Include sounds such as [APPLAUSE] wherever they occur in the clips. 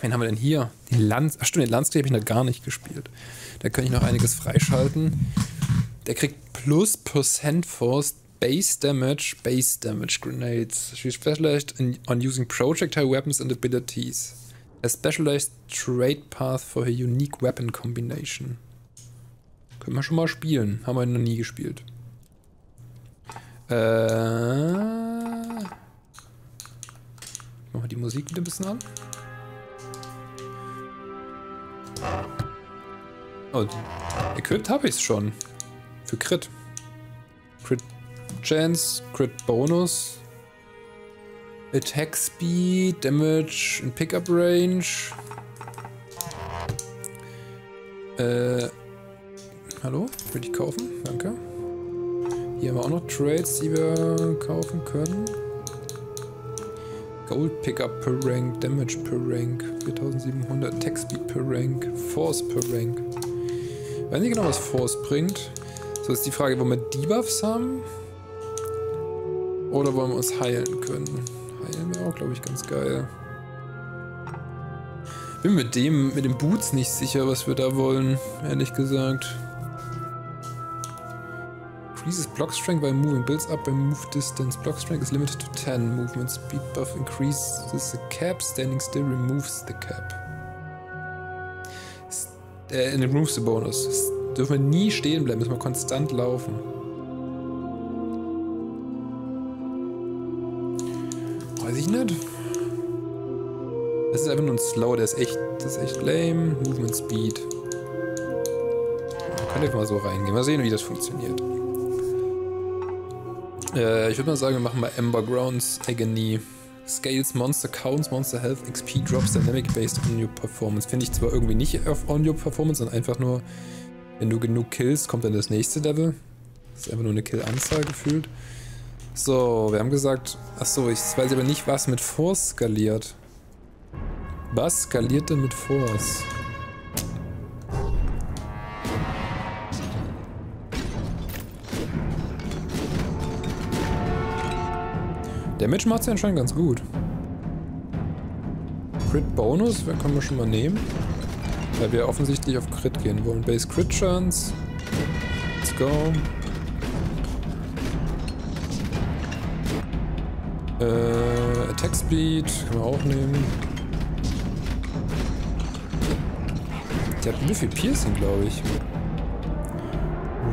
wen haben wir denn hier? Den Lanz. Ach stimmt, den Landscape habe ich noch gar nicht gespielt. Da könnte ich noch einiges freischalten. Der kriegt plus Percent Force Base Damage, Base Damage Grenades. She specialized in, on using projectile weapons and abilities. A specialized trade path for her unique weapon combination. Können wir schon mal spielen. Haben wir noch nie gespielt. Äh. Machen wir die Musik wieder ein bisschen an. Oh, equipped habe ich es schon. Für Crit. Crit Chance, Crit Bonus. Attack Speed, Damage und Pickup Range. Äh. Hallo? Will ich kaufen? Danke. Hier haben wir auch noch Trades, die wir kaufen können. Gold Pickup per Rank, Damage per Rank, 4700, Attack Speed per Rank, Force per Rank. Ich weiß nicht genau, was Force bringt. So ist die Frage, wollen wir Debuffs haben? Oder wollen wir uns heilen können? Heilen wäre auch, glaube ich, ganz geil. Bin mit dem, mit den Boots nicht sicher, was wir da wollen, ehrlich gesagt. Increases block strength by moving, builds up by move distance. Block strength is limited to 10. Movement speed buff increases the cap. Standing still removes the cap. Äh, removes the bonus. Das dürfen wir nie stehen bleiben, müssen wir konstant laufen. Weiß ich nicht. Das ist einfach nur ein Slow, der ist echt, das ist echt lame. Movement Speed. Kann ich mal so reingehen. Mal sehen, wie das funktioniert. Äh, ich würde mal sagen, wir machen mal Ember Grounds Agony. Scales Monster Counts, Monster Health, XP Drops Dynamic based on your performance. Finde ich zwar irgendwie nicht auf on your performance, sondern einfach nur, wenn du genug killst, kommt dann das nächste Level. Das ist einfach nur eine Kill-Anzahl gefühlt. So, wir haben gesagt, achso, ich weiß aber nicht, was mit Force skaliert. Was skaliert denn mit Force? Damage macht sie anscheinend ganz gut. Crit Bonus, wer können wir schon mal nehmen? Weil wir offensichtlich auf Crit gehen wollen. Base Crit Chance. Let's go. Äh, Attack Speed können wir auch nehmen. Die hat wie viel Piercing, glaube ich.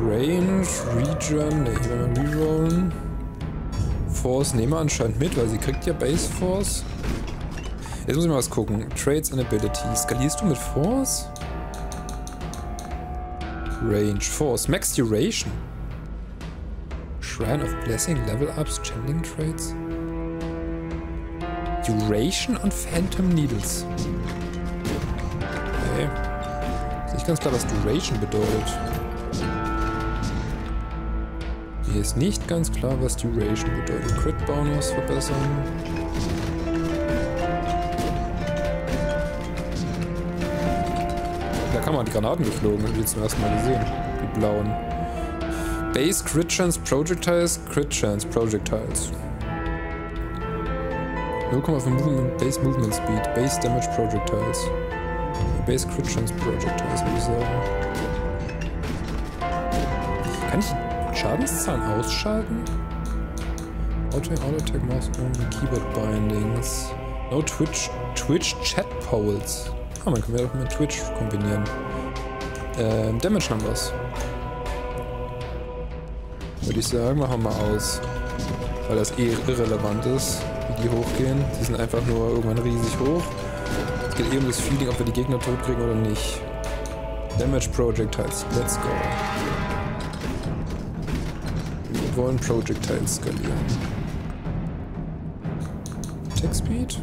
Range, Regen, ne, hier werden wir rerollen. Force nehmen wir anscheinend mit, weil sie kriegt ja Base Force. Jetzt muss ich mal was gucken. Trades and Abilities. Skalierst du mit Force? Range, Force, Max Duration. Shrine of Blessing, Level Ups, Channeling Trades. Duration und Phantom Needles. Okay. Ist nicht ganz klar, was Duration bedeutet. Hier ist nicht ganz klar, was Duration bedeutet. Crit Bonus verbessern. Da kann man die Granaten geflogen, ich zum ersten Mal gesehen. Die blauen. Base Crit Chance Projectiles, Crit Chance Projectiles. 0,5 Movement, Base Movement Speed, Base Damage Projectiles. Base Crit Chance Projectiles, würde ich sagen. Kann ich Schadenszahlen ausschalten? Auto Auto Attack Mouse only Keyboard Bindings. No Twitch Twitch Chat Poles. Ah, man kann ja auch mit Twitch kombinieren. Ähm, Damage Numbers. Würde ich sagen, machen wir mal aus. Weil das eh irrelevant ist wie die hochgehen. Die sind einfach nur irgendwann riesig hoch. Es geht eben um das Feeling, ob wir die Gegner tot kriegen oder nicht. Damage Projectiles, let's go. Wollen Projectiles skalieren. Attack Speed?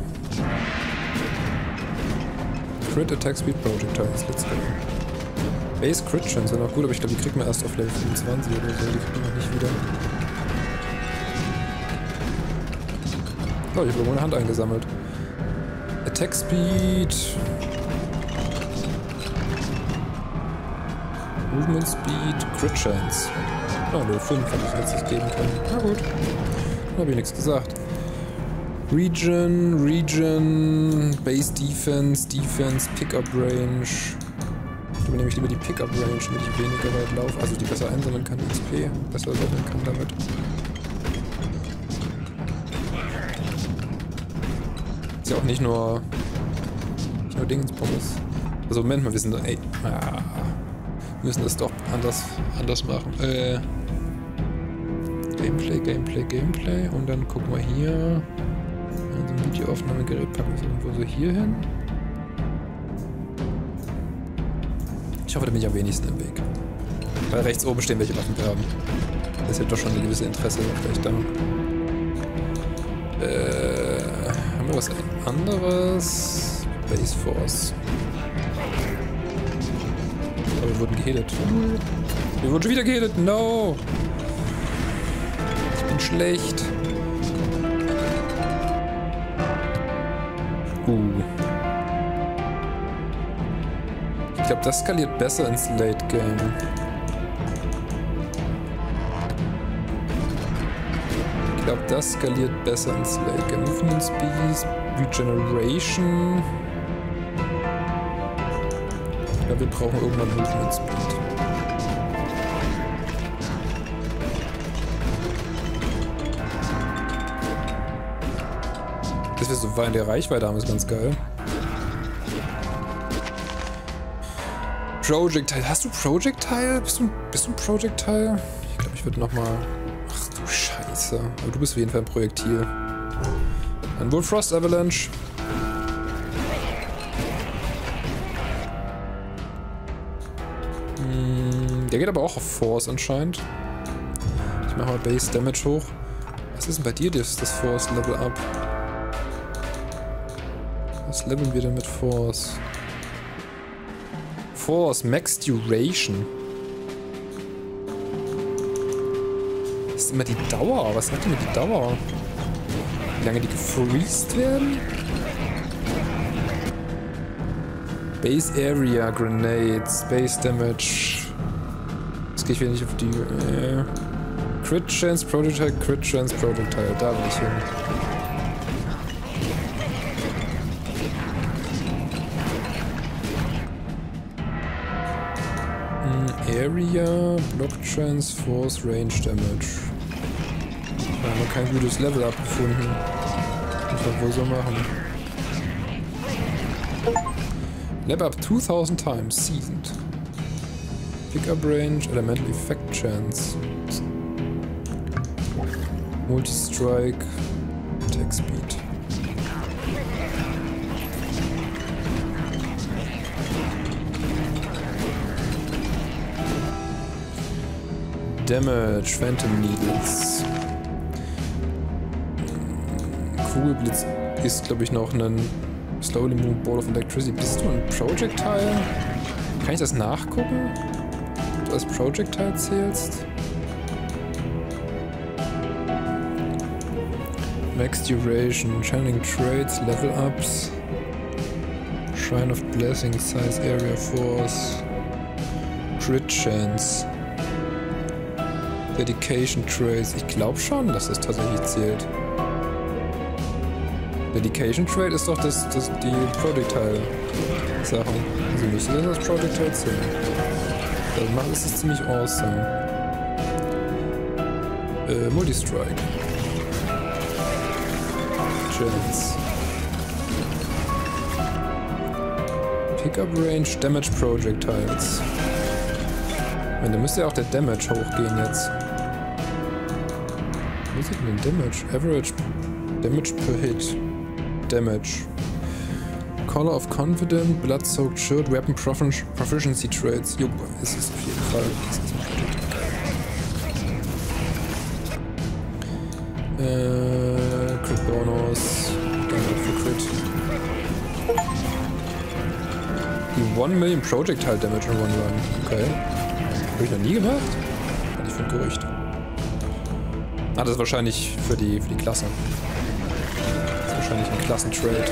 Crit Attack Speed Projectiles, let's go. Base Crit Chance sind auch gut, aber ich glaube, die kriegen wir erst auf Level 25 oder so. Die kriegen wir noch nicht wieder. Oh, ich habe meine Hand eingesammelt. Attack Speed. Movement Speed, Crit Chance. Oh, nur 5 hätte ich letztlich geben können. Na gut. Habe ich nichts gesagt. Region, Region, Base Defense, Defense, Pickup Range. Ich übernehme ich lieber die Pickup Range, damit ich weniger weit laufe. Also die besser einsammeln kann, die XP besser sammeln kann damit. Ist ja auch nicht nur, nicht nur Dingsbums. Also Moment mal, wir sind, ey, ah, müssen das doch anders, anders machen. Äh, Gameplay, Gameplay, Gameplay und dann gucken wir hier. Also ein Videoaufnahmegerät packen wir irgendwo so hier hin. Ich hoffe, da bin ich am wenigsten im Weg. Weil rechts oben stehen, welche Waffen wir haben. Das ist ja doch schon ein gewisses Interesse vielleicht da. Äh, haben wir was anderes? Base Force. Wir wurden gehittet. Wir wurden schon wieder gehittet. No! Ich bin schlecht. Uh. Ich glaube, das skaliert besser ins Late Game. Ich glaube, das skaliert besser ins Late Game. Movement Speed, Regeneration. Ich glaube, wir brauchen irgendwann Movement Speed. Dass wir so weit in der Reichweite haben, ist ganz geil. Projectile. Hast du Projectile? Bist du, bist du ein Projectile? Ich glaube, ich würde nochmal... Ach du Scheiße. Aber du bist auf jeden Fall ein Projektil. Ein Wolfrost Avalanche. Geht aber auch auf Force anscheinend. Ich mache mal Base Damage hoch. Was ist denn bei dir das, das Force Level Up? Was leveln wir denn mit Force? Force Max Duration. Das ist immer die Dauer. Was sagt denn mit die Dauer? Wie lange die gefreezed werden? Base Area Grenades, Base Damage. Jetzt gehe ich wieder nicht auf die. Äh, Crit Chance Projectile, Crit Chance Projectile. Da will ich hin. Area, Block Chance, Force, Range Damage. Da haben wir kein gutes Level abgefunden. Muss man wohl so machen. Level up 2000 times, seasoned. Pickup Range, Elemental Effect Chance. Multi-Strike, Attack Speed. Damage, Phantom Needles. Kugelblitz ist, glaube ich, noch ein Slowly Move Ball of Electricity. Bist du ein Projectile? Kann ich das nachgucken? Als Projectile zählst? Max Duration, Channeling Traits, Level Ups, Shrine of Blessing, Size Area Force, Crit Chance. Dedication Trace. Ich glaube schon, dass das tatsächlich zählt. Dedication Trade ist doch das, das die Projectile-Sachen. Also müsste das als Projectile zählen. Also macht es ist ziemlich awesome. Äh, Multistrike. Chance. Pickup Range, Damage Projectiles. Wenn, da müsste ja auch der Damage hochgehen jetzt. Wie sieht denn Damage? Average Damage per Hit. Damage. Color of Confident, Blood Soaked Shirt, Weapon Proficiency Traits. Jupp, ist es auf jeden Fall. Das ist äh, Crit Bonus. Danke für Crit. Die 1 Million Projectile Damage in One Run. Okay. Habe ich noch nie gemacht? Hatte ich für ein Gerücht. Ah, das ist wahrscheinlich für die, für die Klasse. Das ist wahrscheinlich ein Klassentrade.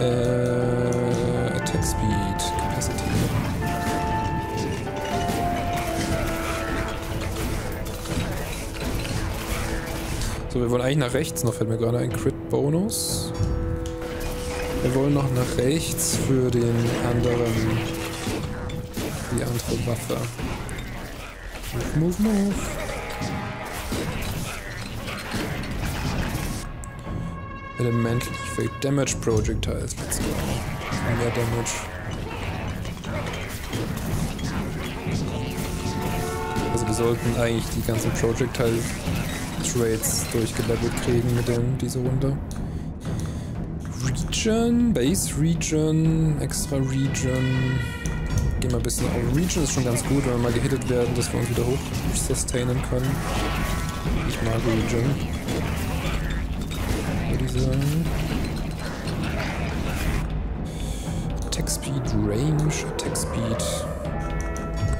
Äh, Attack Speed, Capacity. So, wir wollen eigentlich nach rechts noch, fällt mir gerade ein Crit-Bonus. Wir wollen noch nach rechts für den anderen, die andere Waffe. Move, move, move. Elemental Effect Damage Projectiles. Let's go. Mehr Damage. Also wir sollten eigentlich die ganzen Projectile Trades durchgelevelt kriegen mit dem, diese Runde. Region, Base Region, Extra Region. Gehen wir ein bisschen auf. Region ist schon ganz gut, wenn wir mal gehittet werden, dass wir uns wieder hoch sustainen können. Ich mag Region. Ich sagen. Attack Speed, Range, Attack Speed.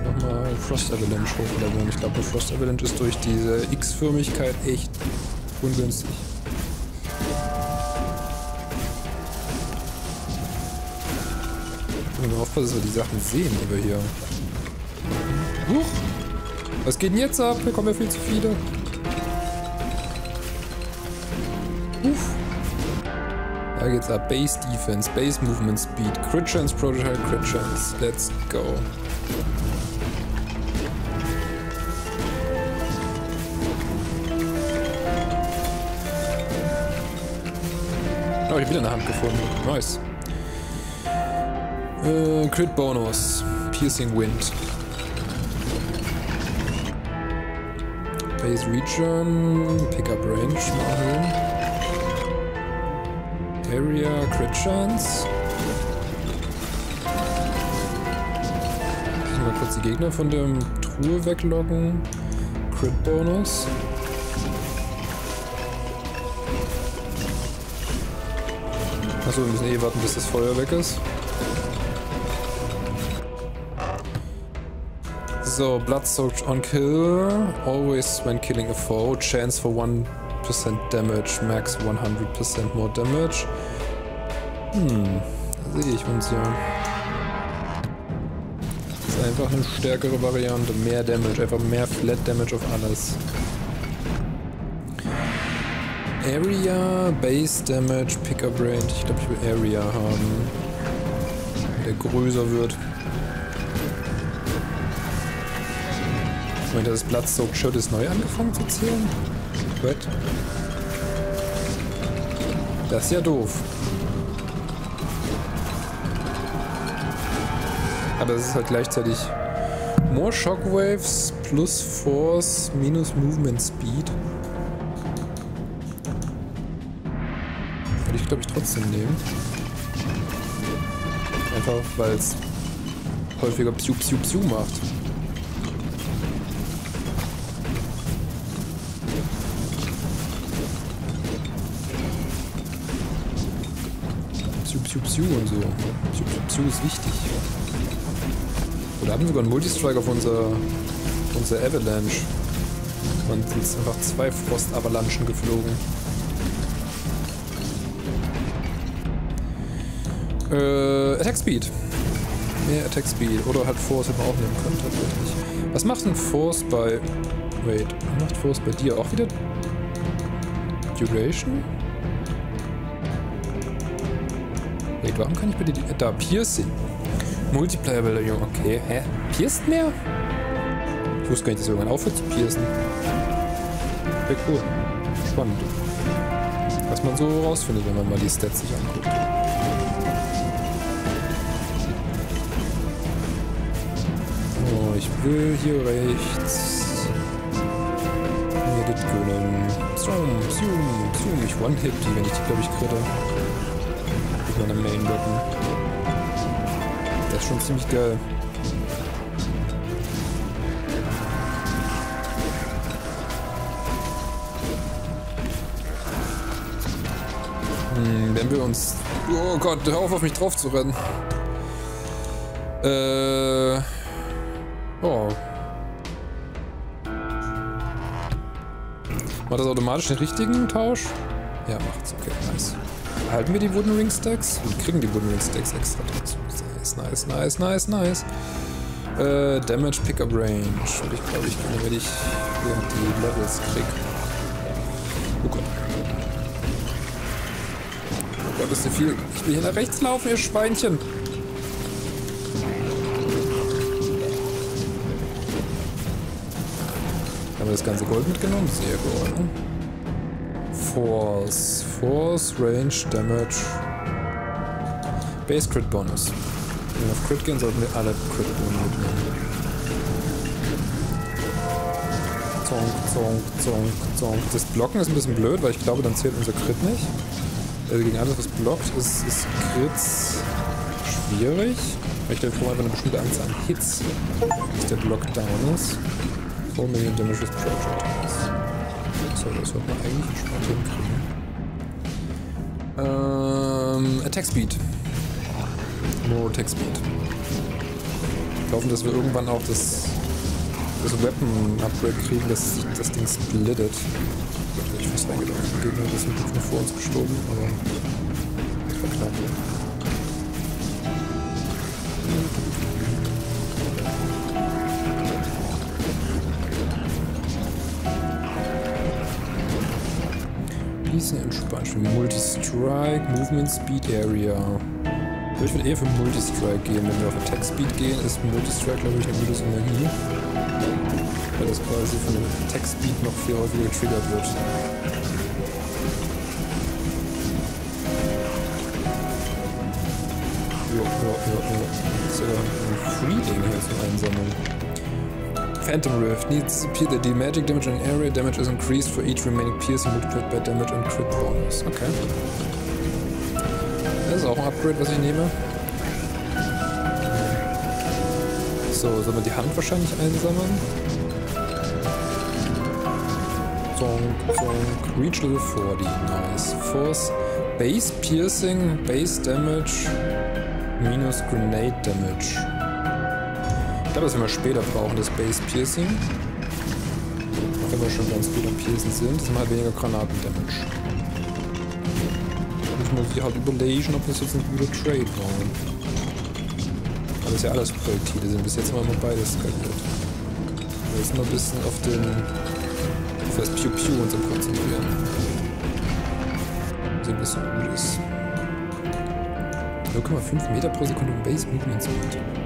Nochmal Frost Avalanche hochleveln. Ich glaube, Frost Avalanche ist durch diese X-Förmigkeit echt ungünstig. Wir müssen aufpassen, dass wir die Sachen sehen, die wir hier. Huch! Was geht denn jetzt ab? Hier kommen ja viel zu viele. Da geht's ab. Base Defense, Base Movement Speed, Crit Chance, Projectile Crit Chance. Let's go. Oh, ich wieder eine Hand gefunden. Nice. Äh, Crit Bonus. Piercing Wind. Base Region. Pickup Range machen. Area. Crit Chance. Mal kurz die Gegner von der Truhe wegloggen. Crit Bonus. Achso, wir müssen eh warten, bis das Feuer weg ist. So, Blood Soaked on Kill. Always when killing a foe. Chance for 1% damage. Max 100% more damage. Hm, da sehe ich uns ja. Das ist einfach eine stärkere Variante. Mehr Damage, einfach mehr Flat Damage auf alles. Area, Base Damage, Pickup Range. Ich glaube, ich will Area haben. Der größer wird. Meine, das Bloodsoaked Shirt ist neu angefangen zu zählen? What? Das ist ja doof. Aber es ist halt gleichzeitig More Shockwaves plus Force minus Movement Speed. Würde ich glaube ich trotzdem nehmen. Einfach weil es häufiger Piu Piu Piu macht. Piu und so. Piu Piu ist wichtig. Oder hatten sogar einen Multistrike auf unser, unser Avalanche. Und sind einfach zwei Frost-Avalanchen geflogen. Äh, Attack Speed. Mehr Attack Speed. Oder halt Force hätten wir auch nehmen können, tatsächlich. Was macht ein Force bei... Wait, macht Force bei dir? Auch wieder... Duration? Warum kann ich bitte die... Da, Piercing. Multiplayer Beleidigung, okay. Hä? Pierst mehr? Ich wusste gar nicht, dass irgendwann aufhört zu piercen. Okay, cool. Spannend. Was man so rausfindet, wenn man mal die Stats sich anguckt. Oh, ich will hier rechts. Mir das gönnen. Zoom, zoom, zoom. Ich one-hit die, wenn ich die, glaube ich, kritte. Mit meiner Main-Weapon. Das ist schon ziemlich geil. Hm, wenn wir uns... Oh Gott, hör auf, auf mich drauf zu rennen. Äh... Oh. Macht das automatisch den richtigen Tausch? Ja, macht's. Okay, nice. Halten wir die Wooden Ring Stacks? Wir kriegen die Wooden Ring Stacks extra dazu. Nice, nice, nice, nice, nice. Äh, Damage Pickup Range. Würde ich glaube ich gerne, wenn ich die Levels kriege. Oh Gott. Oh Gott, ist so viel. Ich will hier nach rechts laufen, ihr Schweinchen. Haben wir das ganze Gold mitgenommen? Sehr geordnet. Force. Force, Range, Damage. Base Crit Bonus. Wenn wir auf Crit gehen, sollten wir alle Crit Bonus mitnehmen. Zonk, zonk, zonk, zonk. Das Blocken ist ein bisschen blöd, weil ich glaube, dann zählt unser Crit nicht. Also gegen alles, was blockt, ist, ist Crits schwierig. Weil ich vor einfach eine bestimmte Anzahl an Hits, bis der Block down ist. 4 Million Damage with Projectiles. So, das wird man eigentlich entspannt hinkriegen. Ähm, Attack Speed. More Attack Speed. Wir hoffen, dass wir irgendwann auch das das Weapon-Upgrade kriegen, dass das Ding splittet. Da bin ich fast reingelaufen. Der Gegner ist natürlich noch vor uns gestorben, aber das war knapp. Bisschen entspannt. Multi-Strike, Movement Speed Area. Ich würde eher für Multi-Strike gehen. Wenn wir auf Attack Speed gehen, ist Multi-Strike, glaube ich, eine gute Synergie weil das quasi von dem Text-Speed noch viel häufiger getriggert wird. Jo, jo, jo, jo. Ist ja ein Free-Ding hier zum Einsammeln. Phantom Rift needs to appear that the magic damage and area damage is increased for each remaining piercing multiplied by damage and crit bonus. Okay. Das ist auch ein Upgrade, was ich nehme. So, soll man die Hand wahrscheinlich einsammeln? Zonk, Zonk. Reach Level 40. Nice. Force. Base Piercing, Base Damage, minus Grenade Damage. Glaube, das werden wir später brauchen, das Base Piercing. Auch wenn wir schon ganz gut am Piercen sind. Das sind halt weniger Granaten-Damage. Ich muss ich halt überlegen, ob das jetzt ein guter Trade war. Aber das ja alles Projektile sind. Bis jetzt haben wir beides skaliert. Jetzt noch ein bisschen auf den das Piu Piu und so konzentrieren. Sehen, was so gut ist. 0,5 Meter pro Sekunde Base Movement Speed.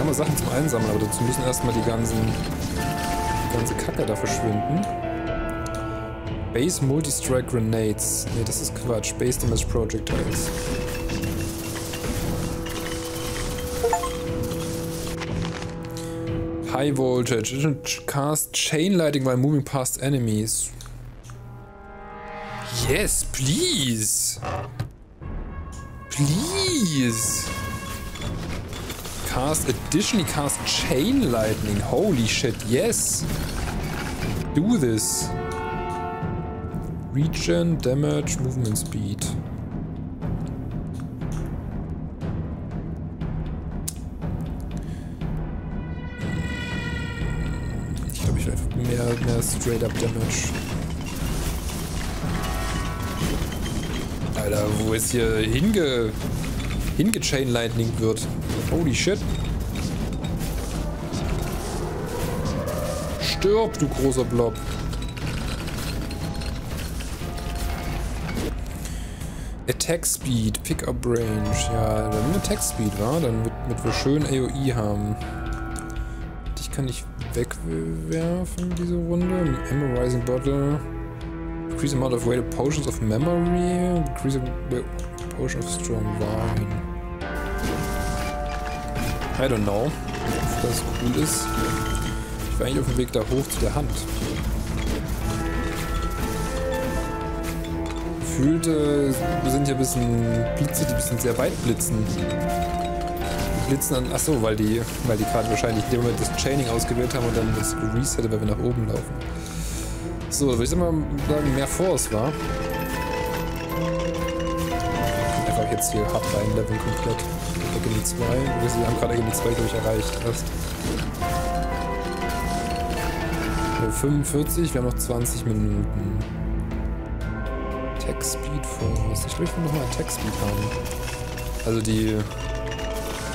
Da haben Sachen zum Einsammeln, aber dazu müssen erstmal die ganzen ganze Kacke da verschwinden. Base Multi-Strike Grenades. Ne, das ist Quatsch. Base Damage Projectiles. High Voltage. Cast Chain Lighting while moving past enemies. Yes, please. Please. Cast additionally cast Chain Lightning. Holy shit, yes. Do this. Regen, Damage, Movement Speed. Ich glaube, ich will einfach mehr, mehr Straight-Up Damage. Alter, wo es hier hinge... hinge-Chain Lightning wird. Holy shit. Stirb, du großer Blob. Attack Speed, Pickup Range. Ja, dann mit Attack Speed, war, damit, damit wir schön AOE haben. Dich kann ich wegwerfen, diese Runde. Memorizing Bottle. Increase amount of weighted potions of memory. Increase potion of strong wine. I don't know, ob das cool ist. Ich war eigentlich auf dem Weg da hoch zu der Hand. gefühlt äh, sind hier ein bisschen Blitze, die ein bisschen sehr weit blitzen. Die blitzen an. Achso, weil die, weil die gerade wahrscheinlich in dem Moment das Chaining ausgewählt haben und dann das resettet, weil wir nach oben laufen. So, würde ich mal sagen, mehr Force war. Einfach jetzt hier hart rein leveln komplett. Agony 2. Wir haben gerade Agony 2, glaube ich, erreicht erst. 45, wir haben noch 20 Minuten. Attack Speed Force. Ich glaube, ich will nochmal Attack Speed haben. Also die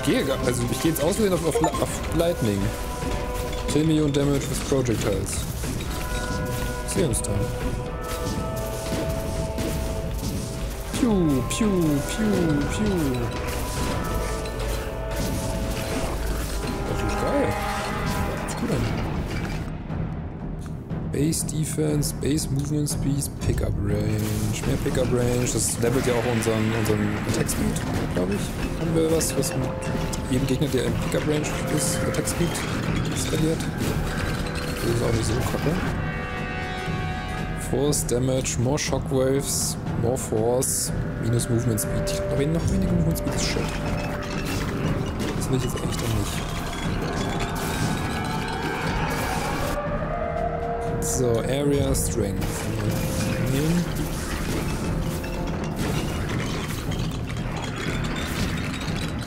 gehe, also ich gehe jetzt auswählen auf, auf, auf Lightning. 10 Millionen Damage with Projectiles. Sehen uns dann. Piu, piu, piu, piu. Base Defense, Base Movement Speed, Pickup Range. Mehr Pickup Range. Das levelt ja auch unseren, unseren Attack Speed, glaube ich. Haben wir was, was mit jedem Gegner, der in Pickup Range ist, Attack Speed skaliert. Das ist auch nicht so kacke. Force Damage, more Shockwaves, more Force, minus Movement Speed. Aber noch weniger Movement Speed ist shit. Das will ich jetzt dann nicht. So, Area Strength. Nehmen.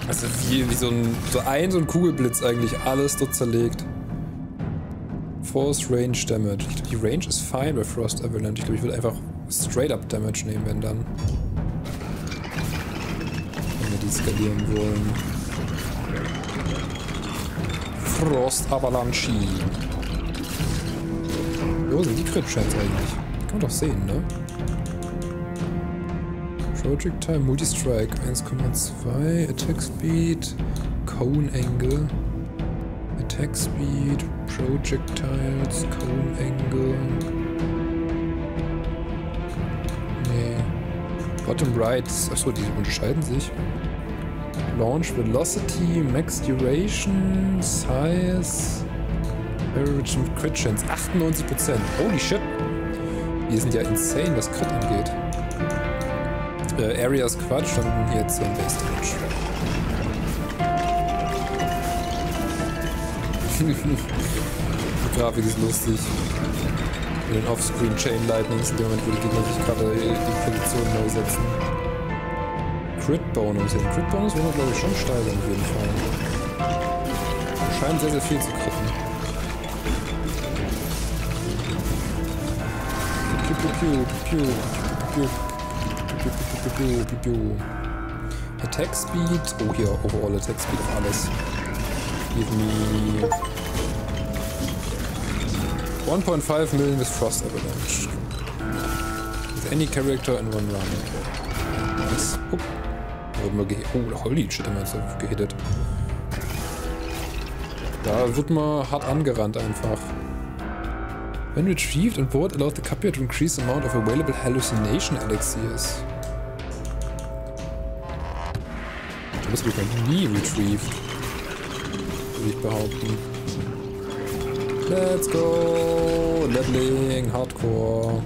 Also wie, wie so ein so ein so ein Kugelblitz eigentlich alles dort zerlegt. Force Range Damage. Ich glaube, die Range ist fine bei Frost Avalanche. Ich glaube, ich würde einfach straight up Damage nehmen, wenn dann. Wenn wir die skalieren wollen. Frost Avalanche. Wo sind die Crit-Chance eigentlich? Kann man doch sehen, ne? Projectile, Multistrike 1,2, Attack Speed, Cone Angle, Attack Speed, Projectiles, Cone Angle. Nee. Bottom right, achso, die unterscheiden sich. Launch Velocity, Max Duration, Size, Average Crit Chance, 98%. Holy shit! Wir sind ja insane, was Crit angeht. Äh, Areas Quatsch, dann jetzt ein Base Damage. Die Grafik ist lustig. Mit den Offscreen Chain Lightnings, in dem Moment, wo die Gegner sich gerade die Position neu setzen. Crit Bonus. Ja, Crit Bonus wollen wir, glaube ich, schon steigern auf jeden Fall. Wir scheinen sehr, sehr viel zu kritten. Piu, piu, piu, piu, piu, piu, piu, piu. Attack Speed. Oh, hier, Overall Attack Speed auf alles. Give me 1.5 million with Frost Avalanche. With any character in one run. Okay. Nice. Oh, da wird man oh, holy shit, haben wir uns gehittet. Da wird man hart angerannt einfach. When retrieved on board, allows the copy to increase the amount of available hallucination elixirs. Das habe ich nie retrieved. Würde ich behaupten. Let's go! Leveling, Hardcore.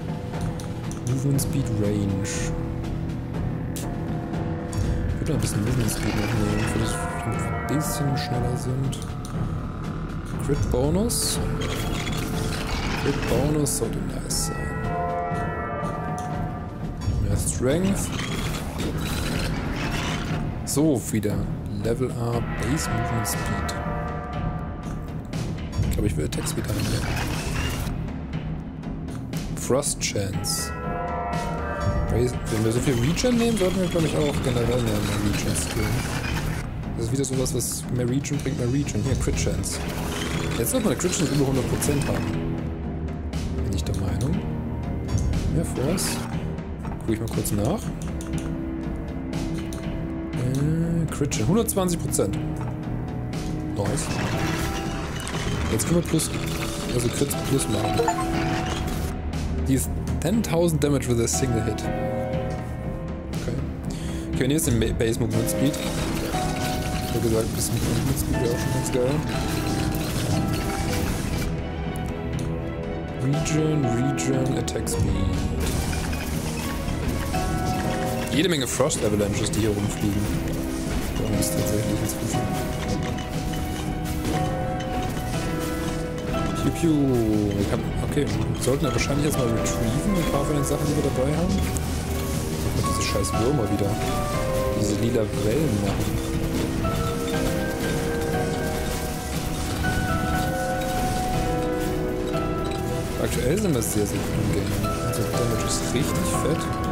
Movement Speed Range. Ich würde noch ein bisschen Movement Speed für das wir ein bisschen schneller sind. Crit Bonus. Crit Bonus sollte nice sein. Mehr Strength. So, wieder. Level Up, Base Movement Speed. Ich glaube, ich will Attack Speed haben. Frost Chance. Wenn wir so viel Regen nehmen, sollten wir, glaube ich, auch generell mehr Regen skillen. Das ist wieder sowas, was mehr Regen bringt, mehr Regen. Hier, Crit Chance. Jetzt sollte man eine Crit Chance über 100% haben. Force. Gucke ich mal kurz nach. Äh, Crit Chance. 120%. Nice. Jetzt können wir plus, also Crits plus machen. Die ist 10.000 Damage with a single hit. Okay. Okay, wenn hier ist den Base Movement Speed. Wie gesagt, ein bisschen Movement Speed wäre auch schon ganz geil. Region, Region, Attack Speed. Jede Menge Frost Avalanches, die hier rumfliegen. Warum ist tatsächlich inzwischen. Piu Piu. Hab, okay, wir sollten ja wahrscheinlich erstmal retrieven, ein paar von den Sachen, die wir dabei haben. Und diese scheiß Würmer wieder. Diese lila Wellen machen. Aktuell sind wir sehr, sehr gut im Game. Also Damage ist richtig fett.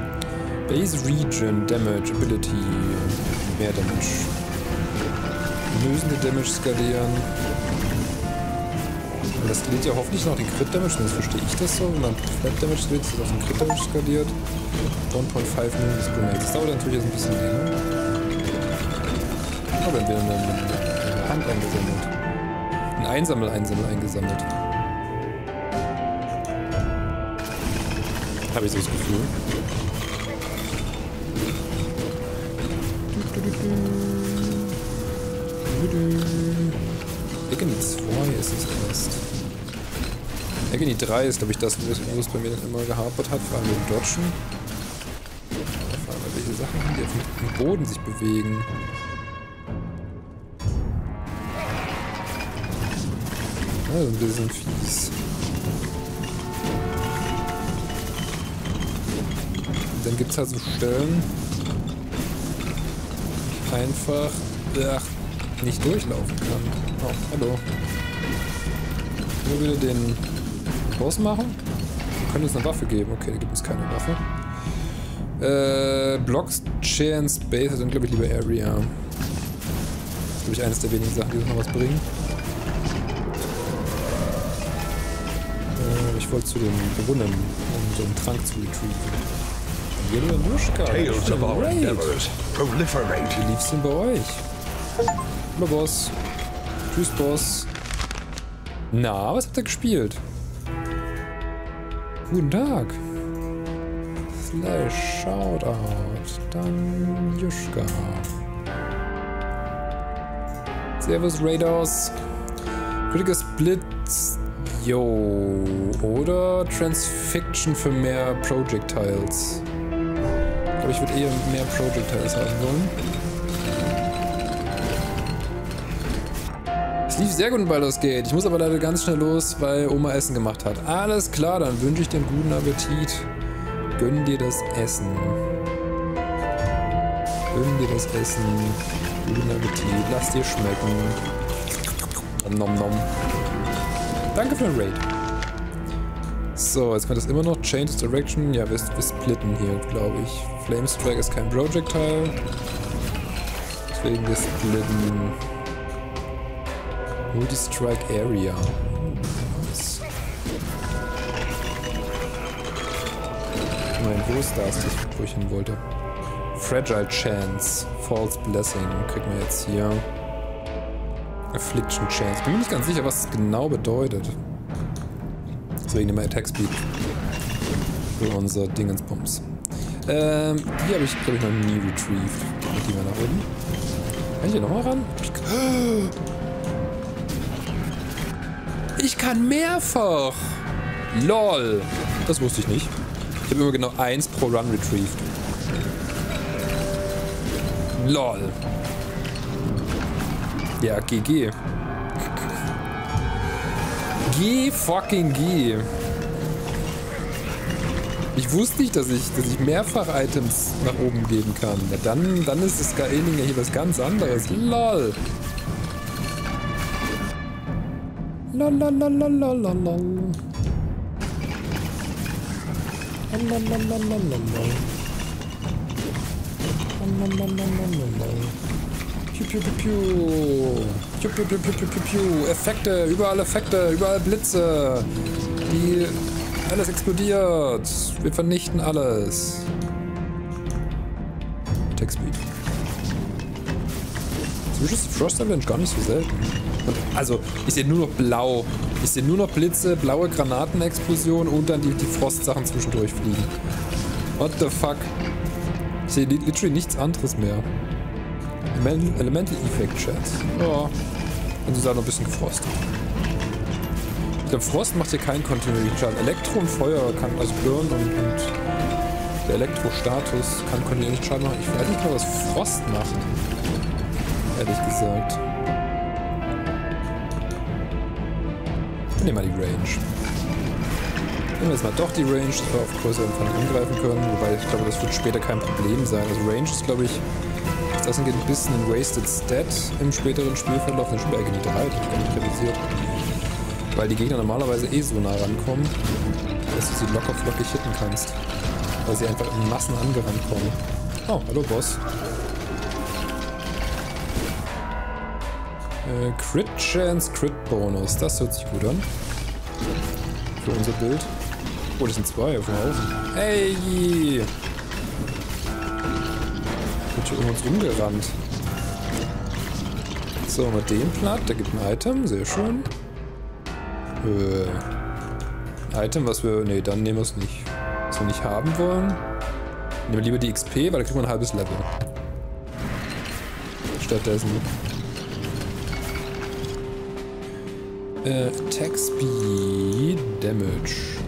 Base Region Damage Ability. Mehr Damage. Lösende Damage skalieren. Und das skaliert ja hoffentlich noch den Crit Damage, sonst verstehe ich das so. Wenn man Flat Damage skaliert, ist das auf den Crit Damage skaliert. 1.5 Minus Grenades. Das dauert natürlich jetzt ein bisschen länger. Aber dann werden wir eine Hand eingesammelt. Ein Einsammel, Einsammel eingesammelt. Habe ich so das Gefühl. Agony 2 ist es erst. Agony 3 ist, glaube ich, das, wo es bei mir dann immer gehapert hat, vor allem mit dem Dodgen. Vor allem, welche Sachen haben die auf dem Boden sich bewegen. Ja, ein bisschen fies. Gibt es halt so Stellen, einfach ach, nicht durchlaufen kann. Oh, hallo. Nur wieder den Boss machen? Wir können uns eine Waffe geben. Okay, da gibt es keine Waffe. Äh, Blocks, Chair Space sind glaube ich lieber Area. Das ist glaube ich eines der wenigen Sachen, die uns noch was bringen. Äh, ich wollte zu den Brunnen, um so einen Trank zu retrieven. Yellow Nuschka. Tales of our endeavors proliferate. Wie lief's denn bei euch? Hallo Boss. Tschüss Boss. Na, was habt ihr gespielt? Guten Tag. Slash Shoutout. Dann Juschka. Servus Raiders. Critical Split. Yo. Oder Transfiction für mehr Projectiles. Aber ich würde eher mehr Projectiles haben wollen. Es lief sehr gut in Baldur's Gate. Ich muss aber leider ganz schnell los, weil Oma Essen gemacht hat. Alles klar, dann wünsche ich dir einen guten Appetit. Gönn dir das Essen. Gönn dir das Essen. Guten Appetit. Lass dir schmecken. Nom nom. Danke für den Raid. So, jetzt kann das immer noch Change Direction. Ja, wir, wir splitten hier, glaube ich. Flamestrike ist kein Projectile. Deswegen wir splitten. Multi-Strike Area. Nice. Mein, wo ist das, wo ich hin wollte? Fragile Chance. False Blessing. Kriegen wir jetzt hier. Affliction Chance. Bin mir nicht ganz sicher, was das genau bedeutet. Deswegen nehmen wir Attack Speed. Für unser Dingensbums. Ähm, die habe ich, glaube ich, noch nie retrieved. Die mal nach oben. Kann ich hier nochmal ran? Ich kann mehrfach! LOL! Das wusste ich nicht. Ich habe immer genau eins pro Run retrieved. LOL. Ja, GG. G fucking G. Ich wusste nicht, dass ich, dass ich mehrfach Items nach oben geben kann. Ja, dann, dann ist das Scaling ja hier was ganz anderes. LOL. LOL, LOL, LOL, LOL, LOL, LOL. LOL, LOL, LOL, LOL, LOL, LOL. LOL, LOL, LOL, LOL, LOL, LOL. Piu, piu, piu, piu. Piu, piu, piu, piu, piu, piu, piu. Effekte, überall Effekte, überall Blitze. Die alles explodiert. Wir vernichten alles. Attack Speed. Inzwischen ist Frost Avalanche gar nicht so selten. Und also, ich sehe nur noch blau. Ich sehe nur noch Blitze, blaue Granatenexplosionen und dann die, die Frostsachen zwischendurch fliegen. What the fuck? Ich sehe literally nichts anderes mehr. Men Elemental Effect Chats. Ja. Und sie sah noch ein bisschen Frost. Ich glaube, Frost macht hier keinen Continuity Schaden. Elektro und Feuer kann, also Burn und, und der Elektro-Status kann Continuity Schaden machen. Ich weiß nicht genau, was Frost macht. Ehrlich gesagt. Ich nehme mal die Range. Nehmen wir jetzt mal doch die Range, dass wir auf größeren Umfang angreifen können. Wobei ich glaube, das wird später kein Problem sein. Also Range ist, glaube ich, das geht ein bisschen ein Wasted Stat im späteren Spielverlauf. Dann spielt Agony 3, das habe ich kritisiert. Weil die Gegner normalerweise eh so nah rankommen, dass du sie locker flockig hitten kannst. Weil sie einfach in Massen angerannt kommen. Oh, hallo Boss. Äh, Crit Chance, Crit Bonus. Das hört sich gut an. Für unser Bild. Oh, das sind zwei auf dem Haufen. Hey! Hier um uns rumgerannt. So, mit dem platt. Der gibt ein Item. Sehr schön. Äh, Item, was wir... Ne, dann nehmen wir es nicht. Was wir nicht haben wollen. Nehmen wir lieber die XP, weil da kriegt man ein halbes Level. Stattdessen. Äh, Attack Speed Damage.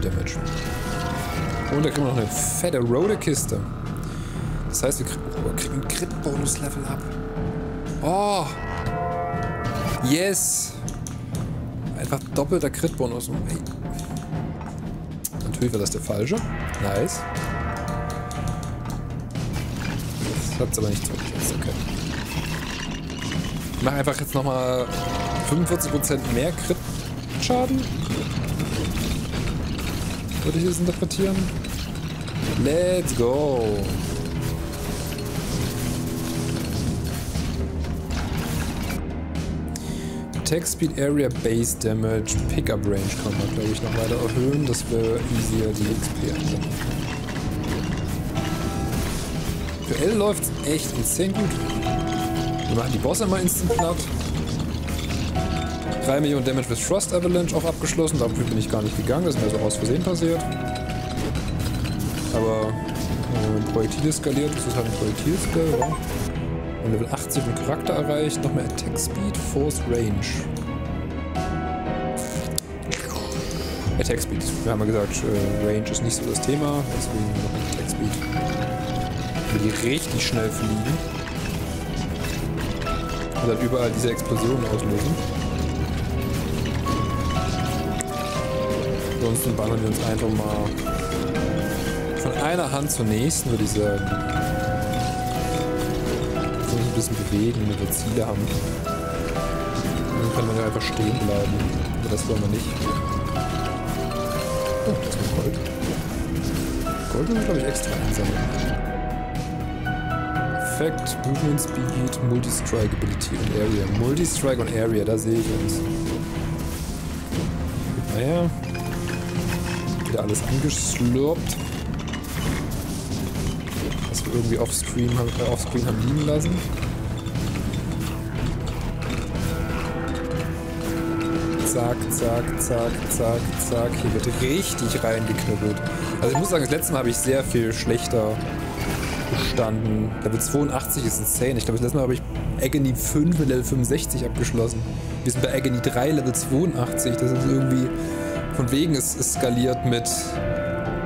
Damage. Und da kriegen wir noch eine fette rote Kiste. Das heißt, wir kriegen, oh, wir kriegen einen Crit-Bonus-Level ab. Oh! Yes! Einfach doppelter Crit-Bonus. Hey. Natürlich war das der falsche. Nice. Das hat es aber nicht jetzt. Okay. Ich mache einfach jetzt nochmal 45% mehr Crit-Schaden. Würde ich das interpretieren? Let's go! Attack Speed Area Base Damage Pickup Range kann man, glaube ich, noch weiter erhöhen, dass wir easier die XP einsammeln. Für L läuft es echt insane gut. Wir machen die Bosse mal instant platt. 3 Millionen Damage with Frost Avalanche auch abgeschlossen. Dafür bin ich gar nicht gegangen. Das ist mir so aus Versehen passiert. Aber äh, Projektile skaliert. Das ist halt ein Projektil-Skill, oder? Und Level 80 einen Charakter erreicht. Noch mehr Attack Speed, Force Range. Attack Speed. Wir haben ja gesagt, äh, Range ist nicht so das Thema. Deswegen noch ein Attack Speed. Wenn die richtig schnell fliegen. Und dann überall diese Explosionen auslösen. Ansonsten ballern wir uns einfach mal von einer Hand zur nächsten, würde ich sagen. So ein bisschen bewegen, wenn wir Ziele haben. Dann kann man ja einfach stehen bleiben. Aber das wollen wir nicht. Oh, das ist Gold. Gold müssen wir, glaube ich, extra einsammeln. Effekt, Movement Speed, Multi-Strike Ability und Area. Multi-Strike und Area, da sehe ich uns. Naja, alles angeslurpt. Was wir irgendwie offscreen äh, off haben liegen lassen. Zack, zack, zack, zack, zack. Hier wird richtig reingeknüppelt. Also ich muss sagen, das letzte Mal habe ich sehr viel schlechter gestanden. Level 82 ist insane. Ich glaube, das letzte Mal habe ich Agony 5 mit Level 65 abgeschlossen. Wir sind bei Agony 3 Level 82. Das ist irgendwie von wegen ist es skaliert mit,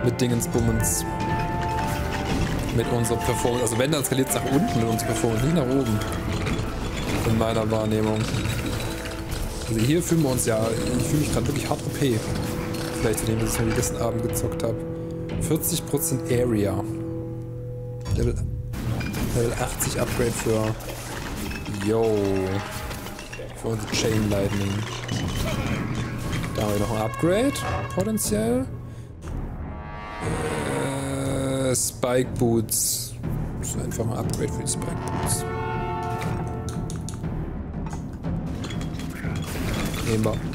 mit Dingensbummens. Mit unserer Performance. Also wenn, dann skaliert es nach unten mit unserer Performance, nicht nach oben. In meiner Wahrnehmung. Also hier fühlen wir uns ja, ich fühle mich gerade wirklich hart OP. Vielleicht zu dem, was ich gestern Abend gezockt habe. 40% Area. Level, Level 80 Upgrade für Yo. Für unsere Chain Lightning. Da haben wir noch ein Upgrade, potenziell. Äh, Spike Boots. Das ist einfach ein Upgrade für die Spike Boots. Nehmen wir.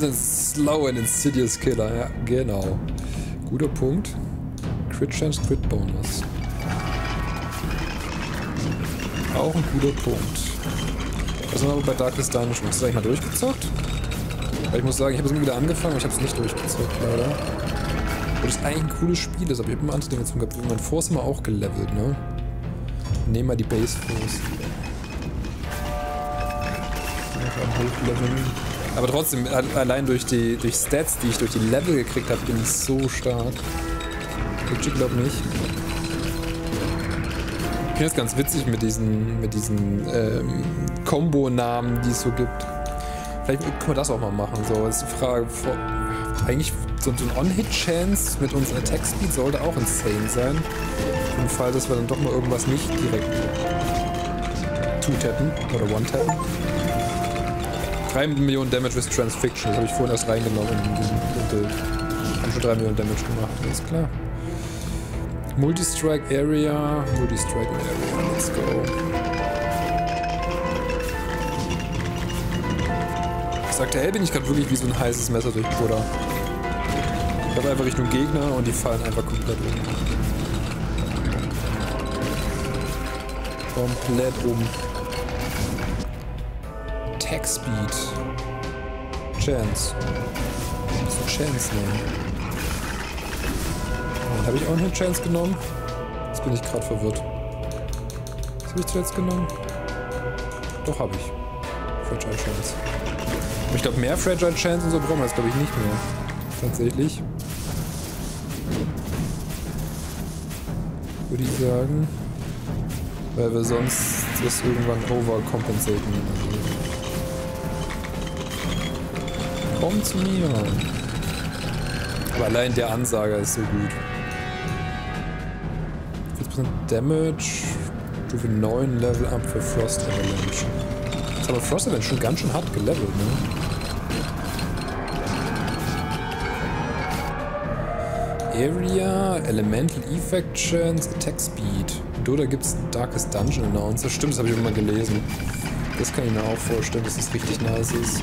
Den Slow and Insidious Killer? Ja, genau. Guter Punkt. Crit Chance, Crit Bonus. Auch ein guter Punkt. Wir bei Darkest Dungeon? Hast du eigentlich mal durchgezockt? Weil ich muss sagen, ich habe es immer wieder angefangen, aber ich habe es nicht durchgezockt, leider. Aber das ist eigentlich ein cooles Spiel, ist, aber ich habe immer andere Dinge zu gehabt. Mein Force immer auch gelevelt, ne? Nehmen wir die Base Force. Aber trotzdem, allein durch die durch Stats, die ich durch die Level gekriegt habe, bin ich so stark. Picture glaub nicht. Ich finde es ganz witzig mit diesen, mit diesen ähm, Combo-Namen, die es so gibt. Vielleicht können wir das auch mal machen. So, das ist die Frage. Vor, eigentlich so, ein On-Hit-Chance mit unserem Attack-Speed sollte auch insane sein. Im Fall, dass wir dann doch mal irgendwas nicht direkt two-tappen oder one-tappen. 3 Millionen Damage with Transfiction, das habe ich vorhin erst reingenommen in diesem Bild. Haben schon 3 Millionen Damage gemacht, alles klar. Multi-Strike Area, Multi-Strike Area, let's go. Ich sagte, hey, bin ich gerade wirklich wie so ein heißes Messer durch Butter. Ich habe einfach Richtung Gegner und die fallen einfach komplett um. Komplett um. Attack Speed. Chance. Chance nehmen? Habe ich auch eine Chance genommen. Jetzt bin ich gerade verwirrt. Was habe ich zuletzt genommen? Doch, habe ich. Fragile Chance. Aber ich glaube, mehr Fragile Chance und so brauchen wir jetzt, glaube ich, nicht mehr. Tatsächlich. Würde ich sagen. Weil wir sonst das irgendwann overcompensaten. Komm zu mir. Aber allein der Ansager ist so gut. 40% Damage. Stufe 9 Level up für Frost Avalanche. Haben wir Frost Avalanche schon ganz schön hart gelevelt, ne? Area, Elemental Effect Chance, Attack Speed. Und da gibt es Darkest Dungeon Announcer. Stimmt, das habe ich irgendwann mal gelesen. Das kann ich mir auch vorstellen, dass das richtig nice ist.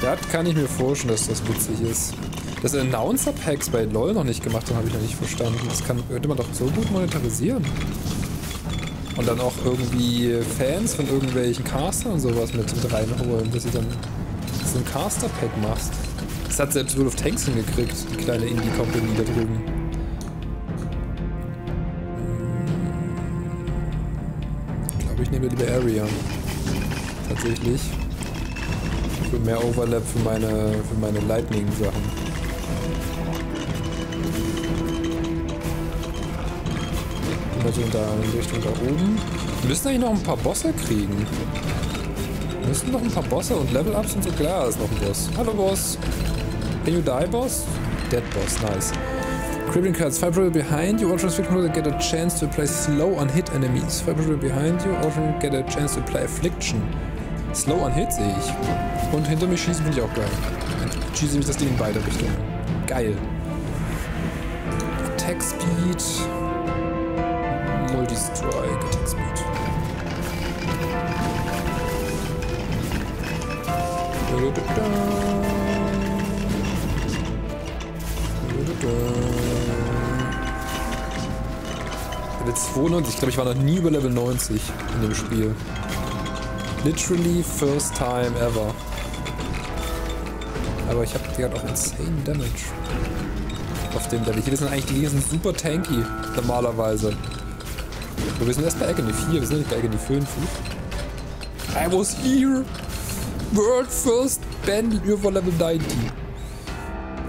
Das kann ich mir vorstellen, dass das witzig ist. Dass Announcer-Packs bei LoL noch nicht gemacht haben, habe ich noch nicht verstanden. Das kann, könnte man doch so gut monetarisieren. Und dann auch irgendwie Fans von irgendwelchen Castern und sowas mit, mit reinholen, dass du dann so ein Caster-Pack machst. Das hat selbst World of Tanks hingekriegt, die kleine Indie-Company da drüben. Ich glaube, ich nehme lieber Area. Tatsächlich. Für mehr Overlap für meine, für meine Lightning-Sachen. Also da in Richtung da oben. Wir müssen eigentlich noch ein paar Bosse kriegen. Wir müssen noch ein paar Bosse und Level-Ups und so. Klar, ist noch ein Boss. Hallo Boss. Can you die, Boss? Dead Boss, nice. Crippling cards. Five people behind you. Transfiction will get a chance to apply slow on hit enemies. Five people behind you. All get a chance to apply affliction. Slow on hit sehe ich. Und hinter mir schießen finde ich auch geil. Dann schieße ich das Ding in beide Richtungen. Geil. Attack Speed. Multi-Strike. Attack Speed. Level 92. Ich glaube, ich war noch nie über Level 90 in dem Spiel. Literally first time ever. Aber ich habe gerade auch insane Damage. Auf dem Level. Hier sind eigentlich die sind super tanky. Normalerweise. Aber wir sind erst bei Agony 4. Wir sind nicht bei Agony 5. I was here. World first Band über Level 90.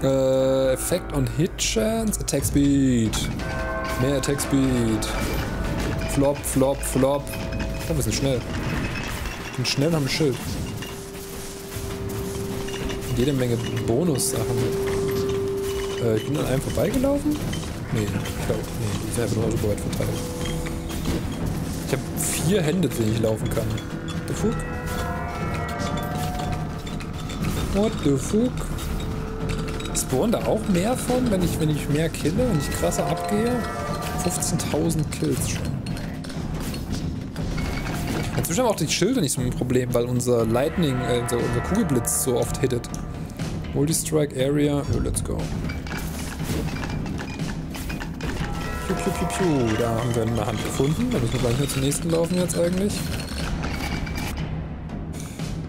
Äh, Effect on Hit Chance, Attack Speed. Mehr Attack Speed. Flop, Flop, Flop. Oh, wir sind schnell. Wir sind schnell am Schild. Jede Menge Bonus-Sachen. Äh, ich bin an einem vorbeigelaufen? Nee, ich glaube, nee, die sind einfach nur so weit verteilt. Vier Hände, denen ich laufen kann. What the fuck? What the fuck? spawnen da auch mehr von, wenn ich, wenn ich mehr kille und ich krasser abgehe? 15.000 Kills schon. Inzwischen haben auch die Schilder nicht so ein Problem, weil unser Lightning, äh, unser, unser Kugelblitz so oft hittet. Multi-Strike Area, oh, let's go. Piu, piu, piu. Da haben wir eine Hand gefunden. Da müssen wir gleich mal zum nächsten laufen jetzt eigentlich.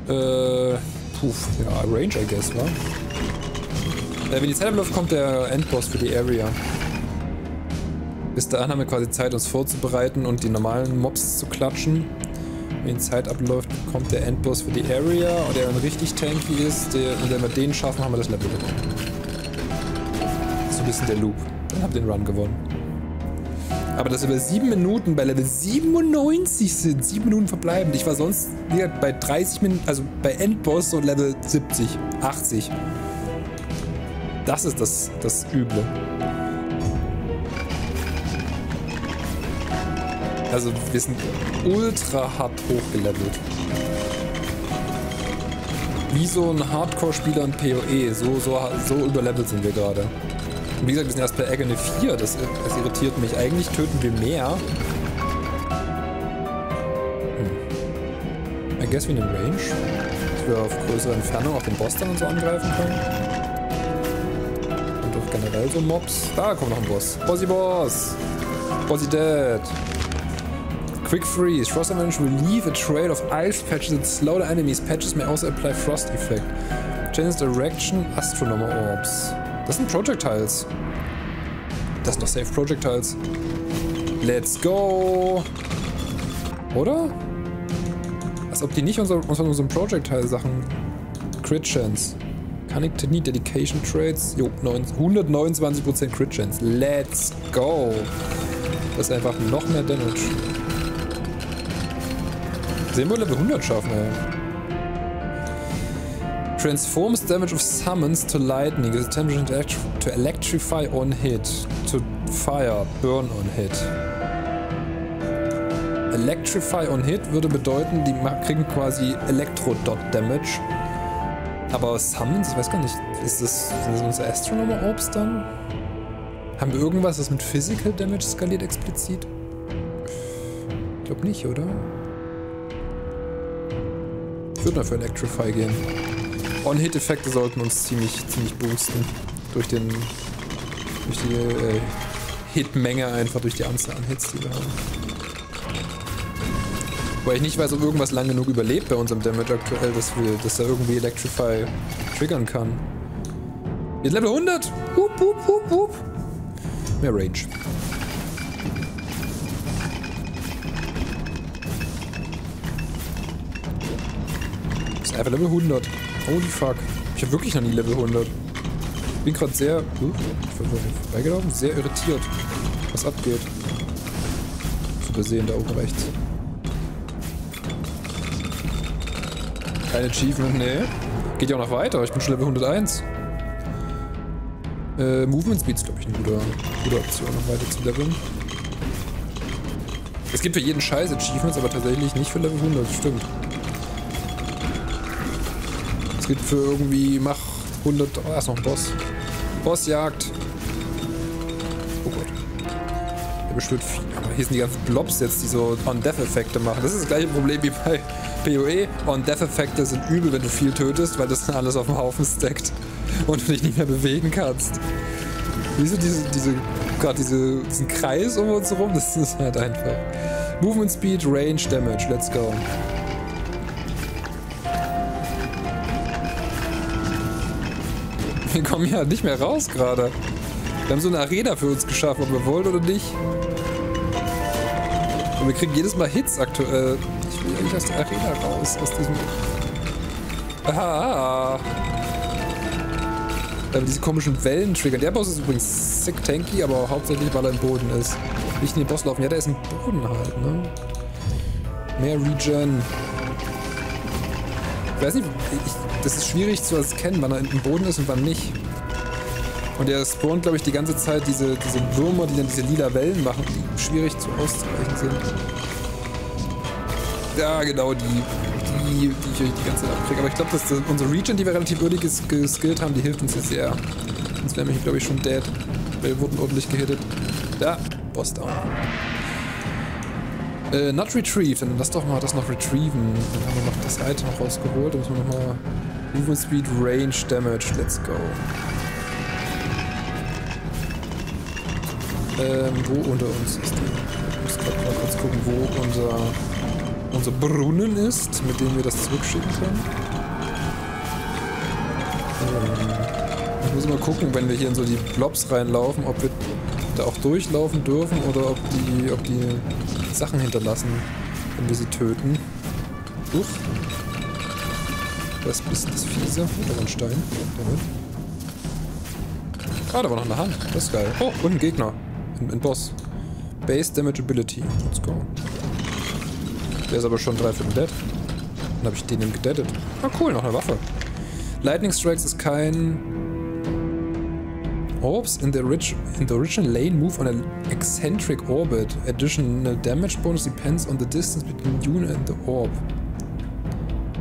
Äh, puh, ja, Range, I guess, wa? Äh, wenn die Zeit abläuft, kommt der Endboss für die Area. Bis dahin haben wir quasi Zeit, uns vorzubereiten und die normalen Mobs zu klatschen. Wenn die Zeit abläuft, kommt der Endboss für die Area und der dann richtig tanky ist. Der, und wenn wir den schaffen, haben wir das Level gewonnen. so ein bisschen der Loop. Dann habt ihr den Run gewonnen. Aber dass wir bei 7 Minuten bei Level 97 sind, 7 Minuten verbleibend. Ich war sonst bei 30 Minuten, also bei Endboss so Level 70, 80. Das ist das, das Üble. Also wir sind ultra hart hochgelevelt. Wie so ein Hardcore-Spieler in PoE. So, so, so überlevelt sind wir gerade. Und wie gesagt, wir sind erst bei Agony 4. Das, das irritiert mich. Eigentlich töten wir mehr. Hm. I guess wir in Range. Dass wir auf größere Entfernung auch den Boss dann und so angreifen können. Und auch generell so Mobs. Da kommt noch ein Boss. Bossy Boss! Bossy Dead! Quick Freeze. Frost Avalanche will leave a trail of ice patches that slow the enemies. Patches may also apply Frost Effect. Change Direction. Astronomer Orbs. Das sind Projectiles. Das sind doch Safe Projectiles. Let's go! Oder? Als ob die nicht unser, unser, unseren Projectile-Sachen... Crit Chance. Connected Need Dedication Trades. Jo, 129% Crit Chance. Let's go! Das ist einfach noch mehr Damage. Sehen wir Level 100 schaffen, ey. Transforms damage of summons to lightning. Is attempted to electrify on hit. To fire, burn on hit. Electrify on hit würde bedeuten, die kriegen quasi Elektro-Dot-Damage. Aber Summons, ich weiß gar nicht, ist das, sind das unsere Astronomer Orbs dann? Haben wir irgendwas, das mit Physical Damage skaliert explizit? Ich glaube nicht, oder? Ich würde mal für Electrify gehen. On-Hit-Effekte sollten uns ziemlich, ziemlich boosten. Durch den. durch die äh, Hitmenge einfach, durch die Anzahl an Hits, die wir haben. Weil ich nicht weiß, ob irgendwas lang genug überlebt bei unserem Damage aktuell, dass wir, dass er irgendwie Electrify triggern kann. Jetzt Level 100! Hup, hup, hup, hup. Mehr Range. ist einfach Level 100. Holy fuck. Ich habe wirklich noch nie Level 100. Ich bin gerade sehr... Uh, vorbeigelaufen? Sehr irritiert, was abgeht. Zu übersehen da oben rechts. Kein Achievement, nee. Geht ja auch noch weiter. Ich bin schon Level 101. Äh, Movement Speed ist, glaube ich, eine gute, gute Option, noch weiter zu leveln. Es gibt für jeden Scheiß Achievements, aber tatsächlich nicht für Level 100, stimmt. Gibt für irgendwie, mach 100, oh, ist noch ein Boss. Bossjagd. Oh Gott. Der beschwört viel. Aber hier sind die ganzen Blobs jetzt, die so On-Death-Effekte machen. Das ist das gleiche Problem wie bei PoE. On-Death-Effekte sind übel, wenn du viel tötest, weil das dann alles auf dem Haufen stackt und du dich nicht mehr bewegen kannst. Wieso diese, diese, gerade diese, diesen Kreis um uns herum? Das ist halt einfach. Movement Speed, Range, Damage. Let's go. [LAUGHS] Wir kommen ja nicht mehr raus gerade. Wir haben so eine Arena für uns geschaffen, ob wir wollen oder nicht. Und wir kriegen jedes Mal Hits aktuell. Ich will eigentlich aus der Arena raus, aus diesem... Aha. Aber diese komischen Wellen triggern. Der Boss ist übrigens sick tanky, aber hauptsächlich, weil er im Boden ist. Nicht in den Boss laufen. Ja, der ist im Boden halt, ne? Mehr Regen. Ich weiß nicht, ich, das ist schwierig zu erkennen, wann er im Boden ist und wann nicht. Und er spawnt, glaube ich, die ganze Zeit diese, diese Würmer, die dann diese lila Wellen machen, die schwierig zu auszugleichen sind. Ja, genau, die, die, die ich die ganze Zeit abkriege. Aber ich glaube, dass das, unsere Region, die wir relativ würdig geskillt haben, die hilft uns jetzt sehr. Sonst wären wir hier, glaube ich, schon dead. Wir wurden ordentlich gehittet. Da, Boss down. Äh, not retrieved. Dann lass doch mal das noch retrieven. Dann haben wir noch das Item rausgeholt. Dann müssen wir nochmal Movement Speed, Range, Damage. Let's go. Ähm, wo unter uns ist die? Ich muss gerade mal kurz gucken, wo unser, unser Brunnen ist, mit dem wir das zurückschicken können. Ähm, ich muss mal gucken, wenn wir hier in so die Blobs reinlaufen, ob wir da auch durchlaufen dürfen oder ob die, ob die Sachen hinterlassen, wenn wir sie töten. Uff. Das ist das Fiese. Da war ein Stein. Damit. Ah, da war noch eine Hand. Das ist geil. Oh, und ein Gegner. Ein, ein Boss. Base Damage Ability. Let's go. Der ist aber schon drei Viertel dead. Dann habe ich den ihm gedettet. Ah, cool, noch eine Waffe. Lightning Strikes ist kein... Orbs in the, rich, in the original lane move on an eccentric orbit. Additional damage bonus depends on the distance between you and the orb.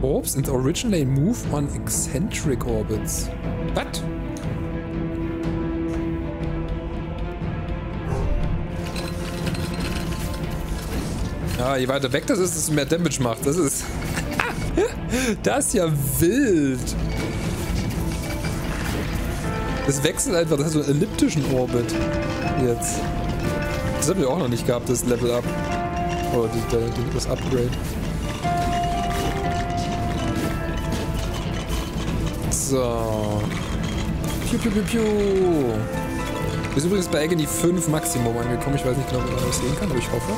Orbs in the original lane move on eccentric orbits. What? Ja, je weiter weg das ist, desto mehr Damage macht. Das ist... [LAUGHS] das ist ja wild. Das wechselt einfach, das hat so einen elliptischen Orbit. Jetzt. Das haben wir auch noch nicht gehabt, das Level Up. Oder oh, das Upgrade. So. Piu, piu, piu, piu. Wir sind übrigens bei Agony 5 Maximum angekommen. Ich weiß nicht genau, ob man das sehen kann, aber ich hoffe.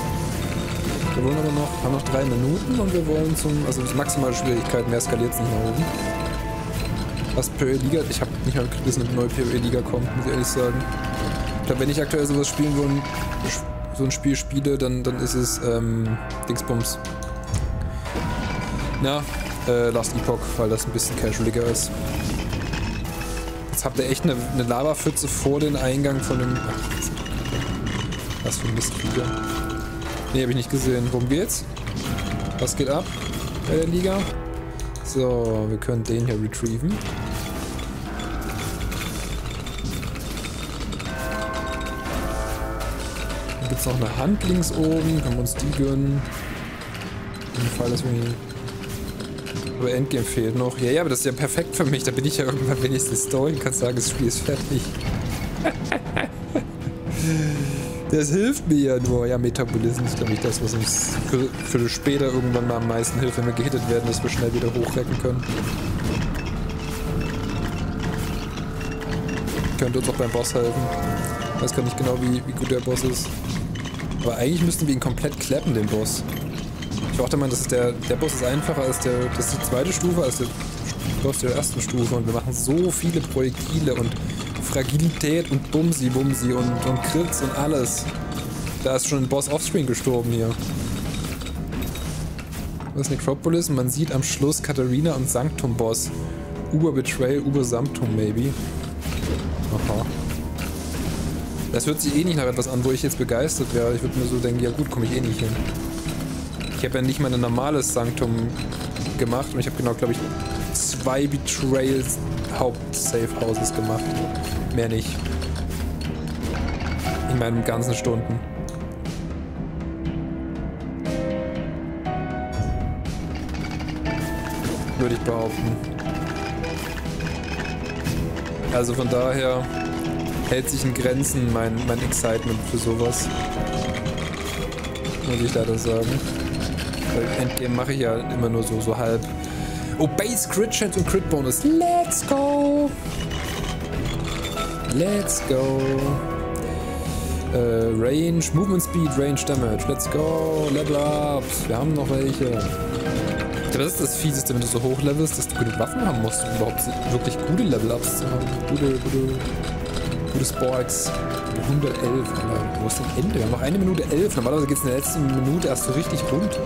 Wir wollen aber noch, haben noch drei Minuten und wir wollen zum, also das maximale Schwierigkeit, mehr skaliert es nicht nach oben. Was PoE-Liga, ich habe nicht mal gekriegt, dass eine neue PoE-Liga kommt, muss ich ehrlich sagen. Ich glaube, wenn ich aktuell sowas spielen will, so ein Spiel spiele, dann, dann ist es ähm, Dingsbums. Na, äh, Last Epoch, weil das ein bisschen casualiger ist. Jetzt habt ihr echt eine, eine Lavapfütze vor den Eingang von dem... Was für ein Mistflieger. Ne, habe ich nicht gesehen. Worum geht's? Was geht ab bei der Liga? So, wir können den hier retrieven. Gibt es noch eine Hand links oben. Können wir uns die gönnen. Im Fall, dass wir aber Endgame fehlt noch. Ja, ja, aber das ist ja perfekt für mich. Da bin ich ja irgendwann wenigstens durch und kann sagen, das Spiel ist fertig. [LAUGHS] Das hilft mir ja nur. Ja, Metabolismus ist, glaube ich, das, was uns für, für später irgendwann mal am meisten hilft, wenn wir gehittet werden, dass wir schnell wieder hochrecken können. Könnte uns auch beim Boss helfen. Weiß gar nicht genau, wie, wie gut der Boss ist. Aber eigentlich müssten wir ihn komplett klappen, den Boss. Ich war auch der Meinung, das ist der, der Boss ist einfacher als der, das ist die zweite Stufe, als der Boss der ersten Stufe. Und wir machen so viele Projektile und Fragilität und Bumsi Bumsi und, und Crits und alles. Da ist schon ein Boss offscreen gestorben hier. Das ist Necropolis und man sieht am Schluss Katharina und Sanctum-Boss. Uber Betrayal, Uber Sanctum, maybe. Aha. Das hört sich eh nicht nach etwas an, wo ich jetzt begeistert wäre. Ich würde mir so denken, ja gut, komme ich eh nicht hin. Ich habe ja nicht mal ein normales Sanctum gemacht und ich habe genau, glaube ich, zwei Betrayals Haupt-Safe-Houses gemacht. Mehr nicht. In meinen ganzen Stunden. Würde ich behaupten. Also von daher hält sich in Grenzen mein, mein Excitement für sowas. Muss ich leider sagen. Weil Endgame mache ich ja immer nur so, so halb. Oh, Base Crit Chance und Crit Bonus. Let's go! Let's go. Äh, Range, Movement Speed, Range Damage. Let's go. Level Ups. Wir haben noch welche. Das ist das Fieseste, wenn du so hoch levelst, dass du gute Waffen haben musst, um überhaupt wirklich gute Level-Ups zu haben. Gute, gute, gute Sporks. 111, Alter. Wo ist denn Ende? Wir haben noch eine Minute 11. Normalerweise geht es in der letzten Minute erst so richtig rund.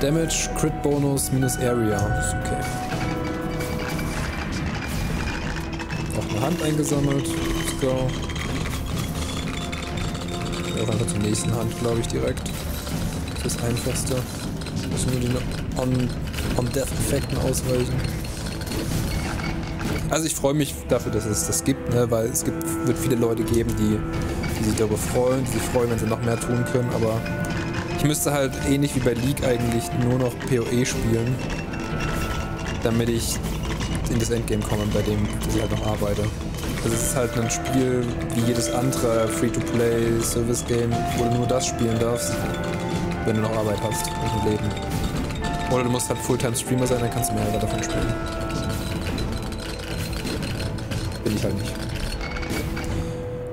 Damage, Crit Bonus, minus Area. Ist okay. eine Hand eingesammelt. Let's go. Ich auch einfach zur nächsten Hand, glaube ich, direkt. Das ist einfachste. Müssen wir den On-Death-Effekten On ausweichen. Also ich freue mich dafür, dass es das gibt, ne? weil es gibt, wird viele Leute geben, die, die sich darüber freuen, die sich freuen, wenn sie noch mehr tun können, aber ich müsste halt ähnlich wie bei League eigentlich nur noch PoE spielen, damit ich in das Endgame kommen, bei dem ich halt noch arbeite. Das ist halt ein Spiel wie jedes andere Free-to-Play Service-Game, wo du nur das spielen darfst, wenn du noch Arbeit hast und ein Leben. Oder du musst halt Fulltime-Streamer sein, dann kannst du mehrere davon spielen. Ich halt nicht.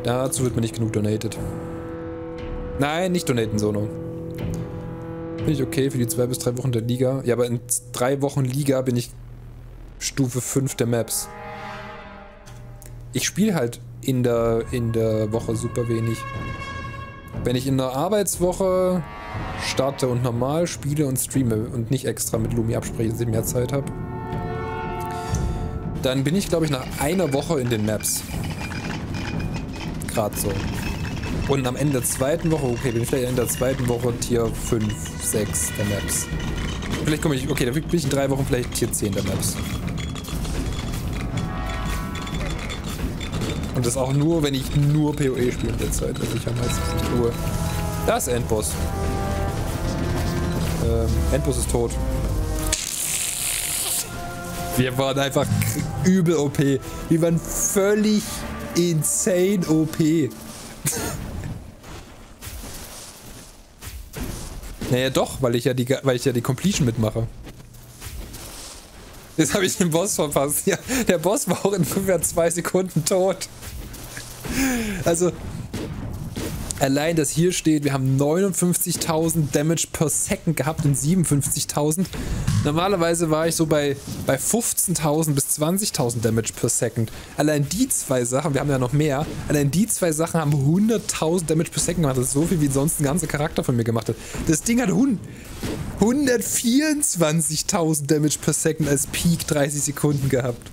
Dazu wird mir nicht genug donated. Nein, nicht donaten, Sono. Bin ich okay für die zwei bis drei Wochen der Liga. Ja, aber in drei Wochen Liga bin ich Stufe 5 der Maps. ich spiele halt in der, in der Woche super wenig. Wenn ich in der Arbeitswoche starte und normal spiele und streame und nicht extra mit Lumi abspreche, dass ich mehr Zeit habe, dann bin ich, glaube ich, nach einer Woche in den Maps. Gerade so. Und am Ende der zweiten Woche, okay, bin ich vielleicht in der zweiten Woche Tier 5, 6 der Maps. Vielleicht komme ich, okay, da bin ich in drei Wochen vielleicht Tier 10 der Maps. Und das auch nur, wenn ich nur PoE spiele in der Zeit. Also ich habe meistens nicht Ruhe. Da ist Endboss. Ähm, Endboss ist tot. Wir waren einfach übel OP. Wir waren völlig insane OP. [LAUGHS] naja doch, weil ich ja die, weil ich ja die Completion mitmache. Jetzt habe ich den Boss verpasst. [LAUGHS] Ja, der Boss war auch in ungefähr zwei Sekunden tot. Also, allein, dass hier steht, wir haben 59.000 Damage per Second gehabt und 57.000. Normalerweise war ich so bei, bei 15.000 bis 20.000 Damage per Second. Allein die zwei Sachen, wir haben ja noch mehr, allein die zwei Sachen haben 100.000 Damage per Second gemacht. Das ist so viel, wie sonst ein ganzer Charakter von mir gemacht hat. Das Ding hat 124.000 Damage per Second als Peak 30 Sekunden gehabt.